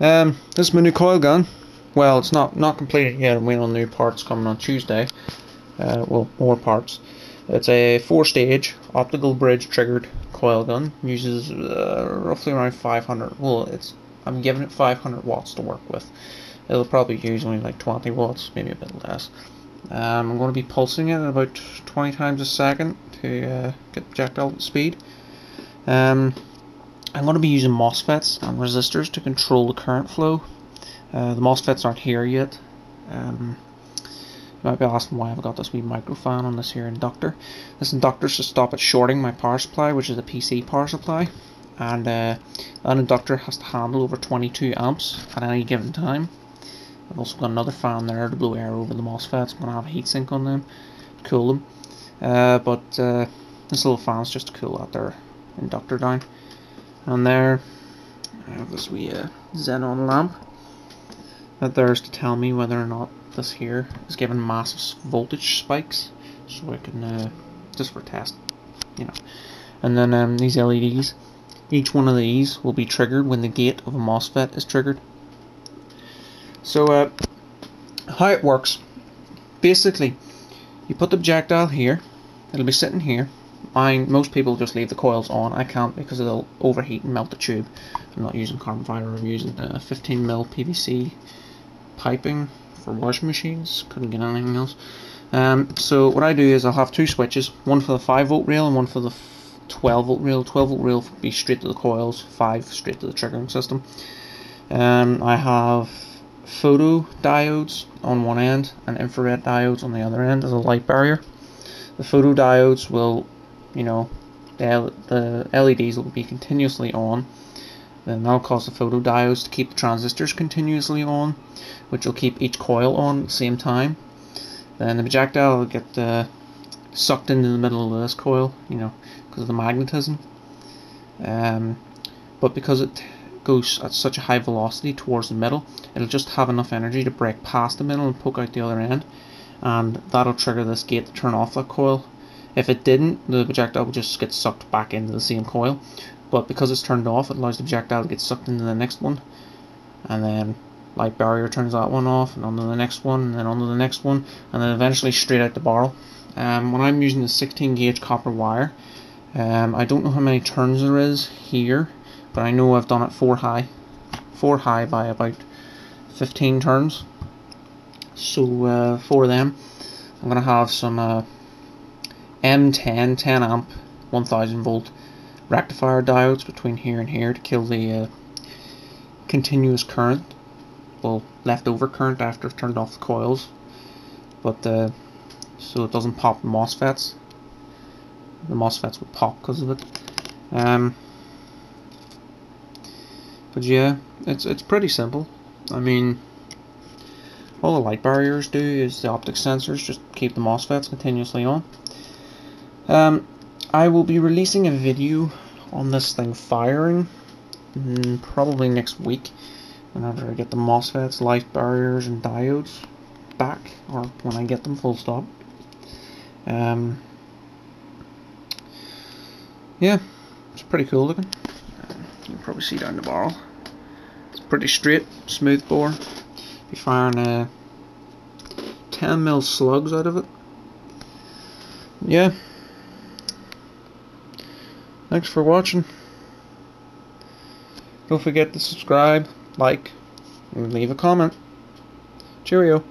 Um, this is my new coil gun. Well, it's not not completed yet. I'm waiting on new parts coming on Tuesday. Uh, well, more parts. It's a four-stage optical bridge triggered coil gun. Uses uh, roughly around 500. Well, it's I'm giving it 500 watts to work with. It'll probably use only like 20 watts, maybe a bit less. Um, I'm going to be pulsing it at about 20 times a second to uh, get projectile speed. Um, I'm going to be using MOSFETs and resistors to control the current flow. Uh, the MOSFETs aren't here yet. Um, you might be asking why I've got this wee microfan on this here inductor. This inductor is to stop it shorting my power supply, which is a PC power supply. And uh, that inductor has to handle over 22 amps at any given time. I've also got another fan there to blow air over the MOSFETs. I'm going to have a heatsink on them to cool them. Uh, but uh, this little fan is just to cool that there inductor down. And there. I have this wee uh, xenon lamp. That there's to tell me whether or not this here is giving massive voltage spikes so I can uh, just for test you know. And then um, these LEDs each one of these will be triggered when the gate of a MOSFET is triggered. So uh, how it works. Basically you put the projectile here. It'll be sitting here Mine, most people just leave the coils on. I can't because they'll overheat and melt the tube. I'm not using carbon fiber. I'm using uh, 15 mil PVC piping for washing machines. Couldn't get anything else. Um, so what I do is I'll have two switches, one for the 5 volt rail and one for the 12 volt rail. 12 volt rail will be straight to the coils, 5 straight to the triggering system. Um, I have photo diodes on one end and infrared diodes on the other end as a light barrier. The photo diodes will you know, the, the LEDs will be continuously on. Then that'll cause the photodiodes to keep the transistors continuously on, which will keep each coil on at the same time. Then the projectile will get uh, sucked into the middle of this coil, you know, because of the magnetism. Um, but because it goes at such a high velocity towards the middle, it'll just have enough energy to break past the middle and poke out the other end. And that'll trigger this gate to turn off that coil if it didn't, the projectile would just get sucked back into the same coil. But because it's turned off, it allows the projectile to get sucked into the next one. And then light barrier turns that one off, and onto the next one, and then onto the next one, and then eventually straight out the barrel. Um, when I'm using the 16 gauge copper wire, um, I don't know how many turns there is here, but I know I've done it 4 high. 4 high by about 15 turns. So uh, for them, I'm to have some uh, M10 10 amp 1000 volt rectifier diodes between here and here to kill the uh, continuous current. Well leftover current after I've turned off the coils. But uh, so it doesn't pop the MOSFETs. The MOSFETs would pop because of it. Um, but yeah it's it's pretty simple. I mean all the light barriers do is the optic sensors just keep the MOSFETs continuously on um, I will be releasing a video on this thing firing mm, probably next week whenever I get the MOSFETs, light barriers, and diodes back, or when I get them full stop. Um, yeah, it's pretty cool looking. You can probably see down the barrel. It's pretty straight, smooth bore. Be firing uh, 10 mil slugs out of it. Yeah. Thanks for watching. Don't forget to subscribe, like, and leave a comment. Cheerio.